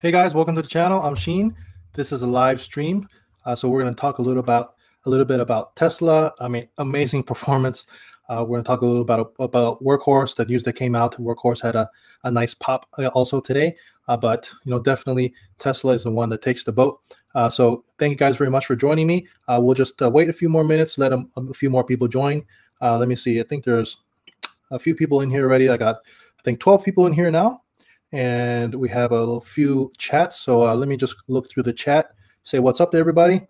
Hey guys, welcome to the channel. I'm Sheen. This is a live stream, uh, so we're going to talk a little about a little bit about Tesla. I mean, amazing performance. Uh, we're going to talk a little about about Workhorse. The news that came out. Workhorse had a, a nice pop uh, also today, uh, but you know definitely Tesla is the one that takes the boat. Uh, so thank you guys very much for joining me. Uh, we'll just wait a few more minutes, let a, a few more people join. let me see. I think there's a few people in here already. I got I think 12 people in here now and we have a few chats. So uh, let me just look through the chat. Say what's up to everybody.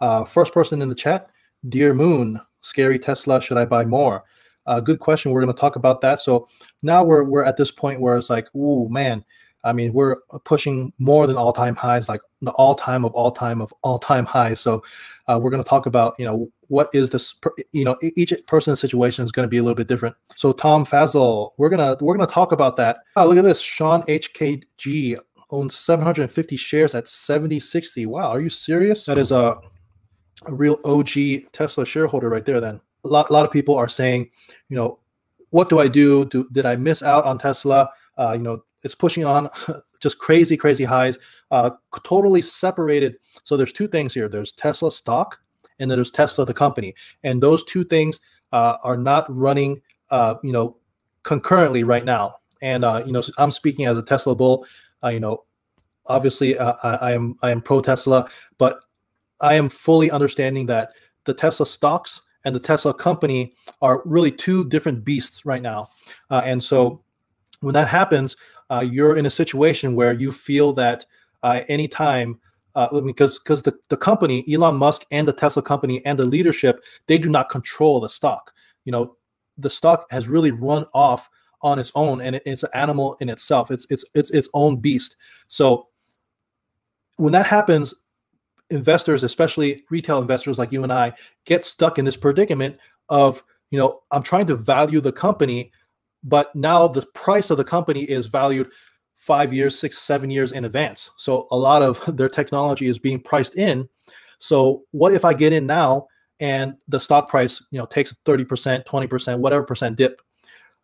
Uh, first person in the chat, Dear Moon, scary Tesla. Should I buy more? Uh, good question. We're going to talk about that. So now we're we're at this point where it's like, oh man, I mean, we're pushing more than all time highs, like the all time of all time of all time highs. So uh, we're going to talk about, you know, what is this, you know, each person's situation is going to be a little bit different. So Tom Fazl, we're gonna we're gonna talk about that. Oh, look at this, Sean HKG owns 750 shares at 7060. Wow, are you serious? That is a, a real OG Tesla shareholder right there. Then a lot, a lot of people are saying, you know, what do I do? Do did I miss out on Tesla? Uh, you know, it's pushing on just crazy, crazy highs, uh, totally separated. So there's two things here. There's Tesla stock, and then there's Tesla the company, and those two things uh, are not running, uh, you know, concurrently right now. And uh, you know, I'm speaking as a Tesla bull. Uh, you know, obviously uh, I, I am I am pro Tesla, but I am fully understanding that the Tesla stocks and the Tesla company are really two different beasts right now. Uh, and so when that happens, uh, you're in a situation where you feel that uh, anytime uh, because because the, the company elon musk and the tesla company and the leadership they do not control the stock. You know the stock has really run off on its own and it, it's an animal in itself. It's it's it's its own beast. So when that happens investors especially retail investors like you and i get stuck in this predicament of you know i'm trying to value the company but now the price of the company is valued five years, six, seven years in advance. So a lot of their technology is being priced in. So what if I get in now and the stock price, you know, takes 30%, 20%, whatever percent dip?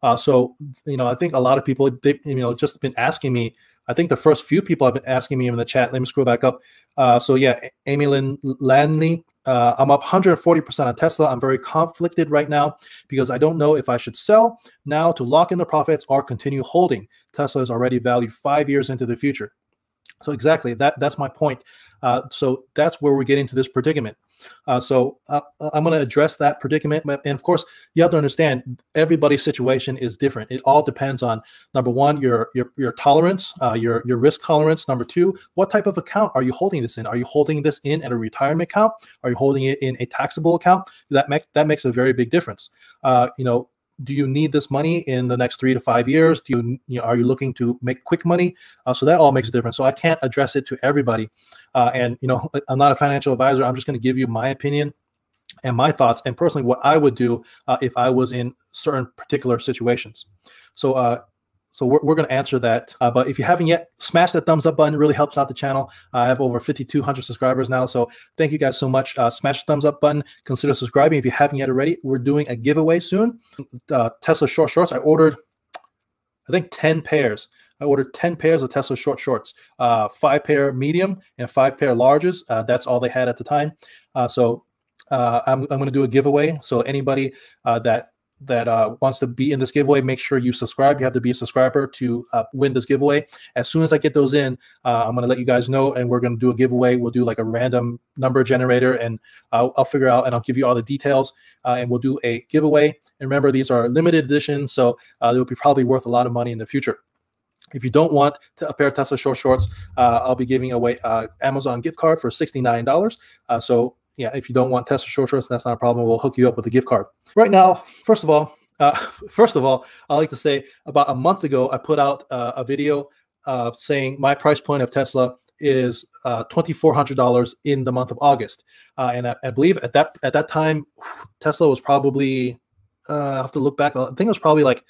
Uh, so, you know, I think a lot of people, they, you know, just been asking me, I think the first few people have been asking me in the chat. Let me scroll back up. Uh, so yeah, Amy Lynn Lanley, uh, I'm up 140% on Tesla. I'm very conflicted right now because I don't know if I should sell now to lock in the profits or continue holding. Tesla is already valued five years into the future. So exactly that that's my point. Uh, so that's where we get into this predicament. Uh, so uh, uh I'm going to address that predicament, and of course, you have to understand everybody's situation is different. It all depends on number one, your your your tolerance, uh, your your risk tolerance. Number two, what type of account are you holding this in? Are you holding this in at a retirement account? Are you holding it in a taxable account? That makes that makes a very big difference. Uh, you know, do you need this money in the next three to five years? Do you, you know, are you looking to make quick money? Uh, so that all makes a difference. So I can't address it to everybody. Uh, and you know, I'm not a financial advisor. I'm just going to give you my opinion and my thoughts, and personally, what I would do uh, if I was in certain particular situations. So uh, so we're, we're going to answer that. Uh, but if you haven't yet, smash that thumbs up button. It really helps out the channel. Uh, I have over 5,200 subscribers now. So thank you guys so much. Uh, smash the thumbs up button. Consider subscribing if you haven't yet already. We're doing a giveaway soon. Uh, Tesla short shorts. I ordered, I think 10 pairs. I ordered 10 pairs of Tesla short shorts, uh, five pair medium and five pair larges. Uh, that's all they had at the time. so I'm, I'm going to do a giveaway. So anybody that that uh, wants to be in this giveaway, make sure you subscribe. You have to be a subscriber to uh, win this giveaway. As soon as I get those in, uh, I'm going to let you guys know, and we're going to do a giveaway. We'll do like a random number generator, and I'll, I'll figure out and I'll give you all the details, uh, and we'll do a giveaway. And remember, these are limited edition, so uh, they'll be probably worth a lot of money in the future. If you don't want to, a pair of Tesla short shorts, uh, I'll be giving away an Amazon gift card for $69. so yeah, if you don't want Tesla short shorts, that's not a problem. We'll hook you up with a gift card. Right now, first of all, uh, first of all, I like to say about a month ago, I put out uh, a video uh, saying my price point of Tesla is uh, twenty four hundred dollars in the month of August, uh, and I, I, believe at that at that time, Tesla was probably uh, I have to look back. I think it was probably like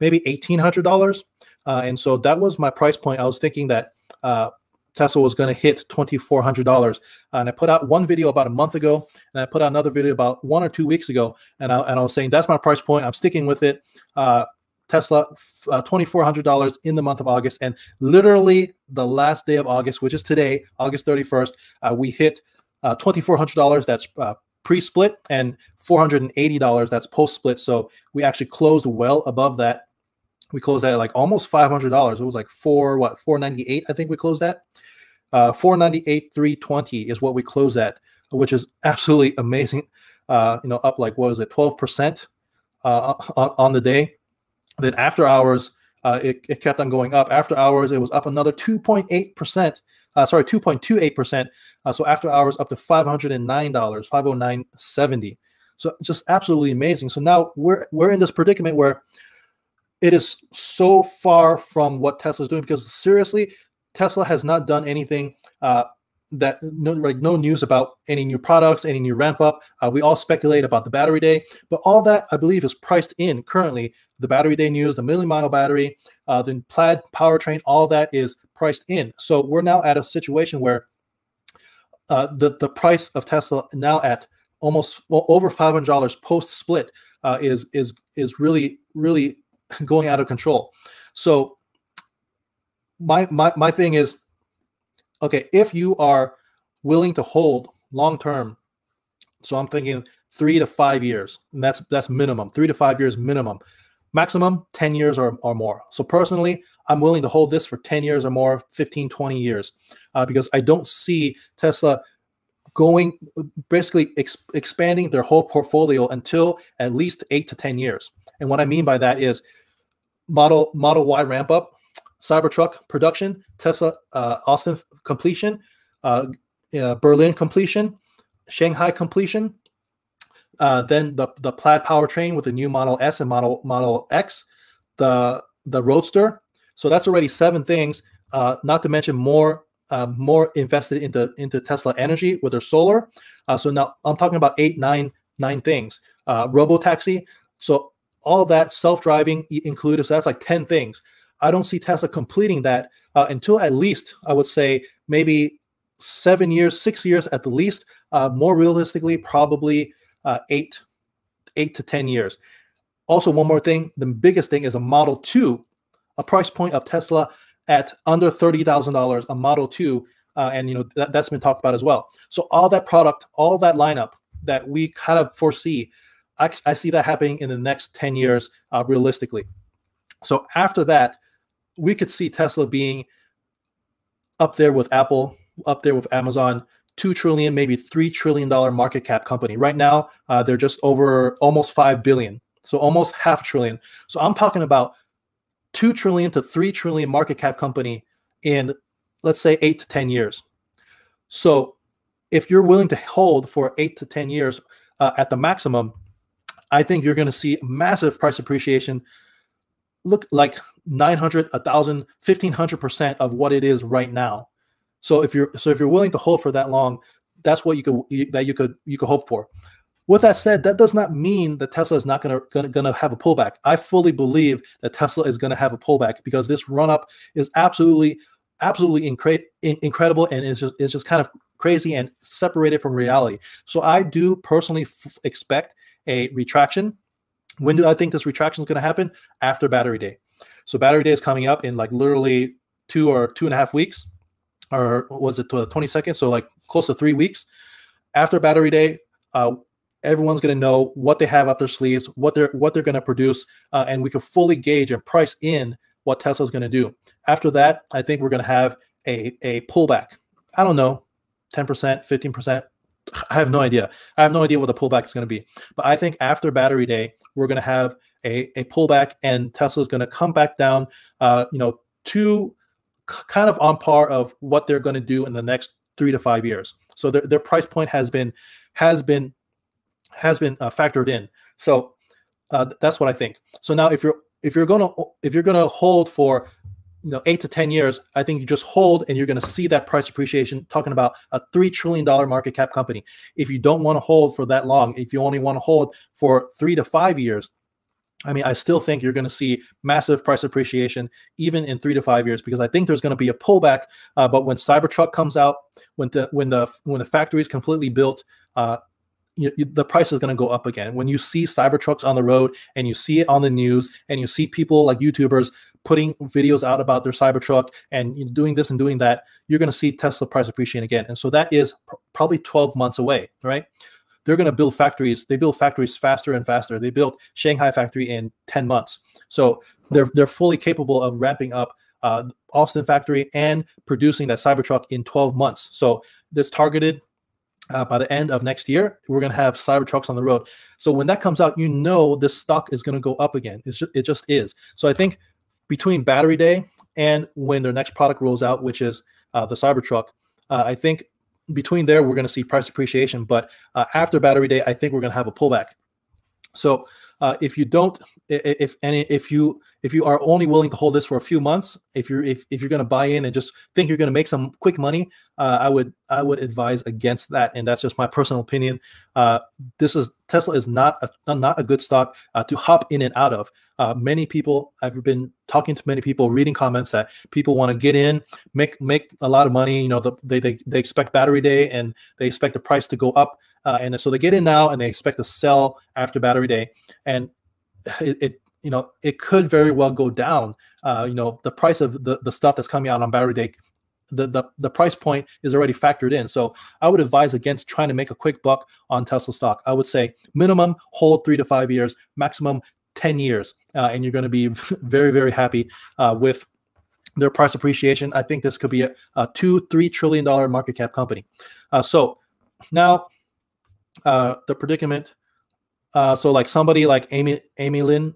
maybe eighteen hundred dollars, Uh and so that was my price point. I was thinking that Tesla was going to hit $2,400. And I put out one video about a month ago, and I put out another video about one or two weeks ago. And I, and I was saying, that's my price point. I'm sticking with it. Uh, Tesla uh, $2,400 in the month of August. And literally the last day of August, which is today, August 31st, uh, we hit uh, $2,400. That's uh, pre split and $480. That's post split. So we actually closed well above that. We closed at like almost $500. It was like four, what, 498 I think we closed at. Uh, 498, 320 is what we closed at, which is absolutely amazing. Uh, you know, up like, what is it, 12% uh, on, on the day. Then after hours, uh, it, it kept on going up. After hours, it was up another 2.8%. Uh, sorry, 2.28%. Uh, so after hours, up to $509, 509.70. So just absolutely amazing. So now we're we're in this predicament where it is so far from what Tesla's doing because seriously, Tesla has not done anything uh, that no like no news about any new products, any new ramp up. Uh, we all speculate about the battery day, but all that I believe is priced in currently. The battery day news, the million mile battery, uh, the plaid powertrain, all that is priced in. So we're now at a situation where uh, the the price of Tesla now at almost well, over five hundred dollars post split uh, is is is really really going out of control. So my my my thing is okay, if you are willing to hold long term, so I'm thinking three to five years, and that's that's minimum, three to five years minimum, maximum 10 years or, or more. So personally, I'm willing to hold this for 10 years or more, 15, 20 years, uh, because I don't see Tesla going basically ex- expanding their whole portfolio until at least eight to 10 years. And what I mean by that is model model Y ramp up Cybertruck production, Tesla uh, Austin completion, uh, uh, Berlin completion, Shanghai completion, uh, then the the Plaid powertrain with the new Model S and Model Model X, the the Roadster. So that's already seven things. Uh, not to mention more uh, more invested into into Tesla Energy with their solar. so now I'm talking about eight, nine, nine things. Robo taxi. So all that self driving included. So that's like ten things. I don't see Tesla completing that uh, until at least I would say maybe seven years, six years at the least. Uh, more realistically, probably uh, eight, eight to ten years. Also, one more thing: the biggest thing is a Model Two, a price point of Tesla at under thirty thousand dollars, a Model Two, uh, and you know that, that's been talked about as well. So all that product, all that lineup that we kind of foresee, I, I see that happening in the next ten years, uh, realistically. So after that, we could see Tesla being up there with Apple, up there with Amazon, two trillion, maybe three trillion dollar market cap company. Right now, uh, they're just over almost five billion, so almost half a trillion. So I'm talking about two trillion to three trillion market cap company in let's say eight to ten years. So if you're willing to hold for eight to ten years uh, at the maximum, I think you're going to see massive price appreciation. Look like 900 1000 1500% of what it is right now. So if you're so if you're willing to hold for that long that's what you could that you could you could hope for. With that said that does not mean that tesla is not going to going to have a pullback. I fully believe that tesla is going to have a pullback because this run up is absolutely absolutely incre- incredible and it's just it's just kind of crazy and separated from reality. So i do personally f- expect a retraction. When do i think this retraction is going to happen? After battery day so battery day is coming up in like literally two or two and a half weeks, or was it the 22nd? So like close to three weeks. After battery day, uh, everyone's going to know what they have up their sleeves, what they're what they're going to produce, uh, and we can fully gauge and price in what Tesla's going to do. After that, I think we're going to have a a pullback. I don't know, 10%, 15%. I have no idea. I have no idea what the pullback is going to be. But I think after battery day, we're going to have a, a pullback and Tesla is going to come back down, uh, you know, to kind of on par of what they're going to do in the next three to five years. So their, their price point has been has been has been uh, factored in. So uh, that's what I think. So now if you're if you're gonna if you're gonna hold for you know eight to ten years, I think you just hold and you're gonna see that price appreciation. Talking about a three trillion dollar market cap company. If you don't want to hold for that long, if you only want to hold for three to five years, I mean, I still think you're going to see massive price appreciation even in three to five years because I think there's going to be a pullback. Uh, but when Cybertruck comes out, when the when the when the factory is completely built, uh, you, you, the price is going to go up again. When you see Cybertrucks on the road and you see it on the news and you see people like YouTubers putting videos out about their Cybertruck and doing this and doing that, you're going to see Tesla price appreciate again. And so that is pr- probably 12 months away, right? They're going to build factories. They build factories faster and faster. They built Shanghai factory in 10 months. So they're they're fully capable of ramping up uh, Austin factory and producing that Cybertruck in 12 months. So this targeted uh, by the end of next year, we're going to have Cybertrucks on the road. So when that comes out, you know this stock is going to go up again. It's just, it just is. So I think between Battery Day and when their next product rolls out, which is uh, the Cybertruck, uh, I think between there we're going to see price appreciation. But uh, after Battery Day, I think we're going to have a pullback. So uh, if you don't, if any, if you if you are only willing to hold this for a few months, if you're if, if you're going to buy in and just think you're going to make some quick money, uh, I would I would advise against that, and that's just my personal opinion. Uh, this is Tesla is not a not a good stock uh, to hop in and out of. Uh, many people I've been talking to many people, reading comments that people want to get in, make make a lot of money. You know, the, they they they expect battery day and they expect the price to go up. Uh, and so they get in now and they expect to sell after battery day and it, it you know it could very well go down. Uh, you know the price of the, the stuff that's coming out on battery day, the, the the price point is already factored in. So I would advise against trying to make a quick buck on Tesla stock. I would say minimum hold three to five years, maximum ten years, uh, and you're going to be very very happy uh, with their price appreciation. I think this could be a, a two three trillion dollar market cap company. Uh, so now uh, the predicament. Uh, so like somebody like Amy Amy Lin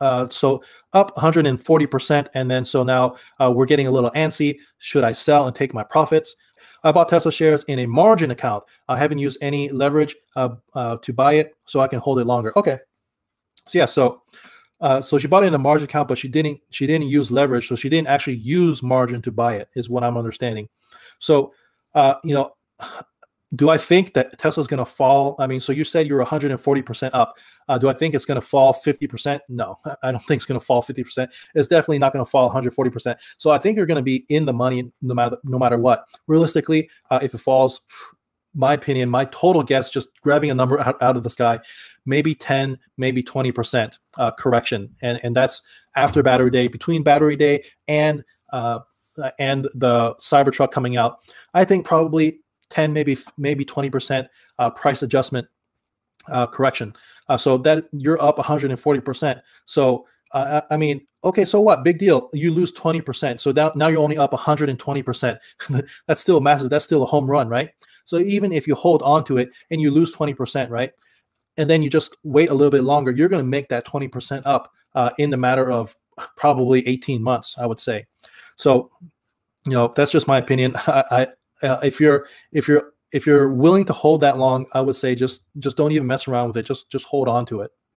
uh, so up 140%. And then so now uh, we're getting a little antsy. Should I sell and take my profits? I bought Tesla shares in a margin account. I haven't used any leverage uh, uh to buy it, so I can hold it longer. Okay. So yeah, so uh, so she bought it in a margin account, but she didn't she didn't use leverage, so she didn't actually use margin to buy it, is what I'm understanding. So uh, you know, do I think that Tesla's going to fall? I mean, so you said you're 140% up. Uh, do I think it's going to fall 50%? No, I don't think it's going to fall 50%. It's definitely not going to fall 140%. So I think you're going to be in the money no matter no matter what. Realistically, uh, if it falls, my opinion, my total guess, just grabbing a number out, out of the sky, maybe 10, maybe 20% uh, correction, and and that's after battery day, between battery day and uh, and the Cybertruck coming out. I think probably 10, maybe maybe 20% uh, price adjustment uh, correction. Uh, so that you're up 140%. So uh, I mean, okay, so what? Big deal. You lose 20%. So now, now you're only up 120%. That's still massive. That's still a home run, right? So even if you hold on to it and you lose 20%, right? And then you just wait a little bit longer, you're going to make that 20% up uh, in the matter of probably 18 months, I would say. So, you know, that's just my opinion. I, uh, if you're if you're if you're willing to hold that long, I would say just just don't even mess around with it. Just just hold on to it.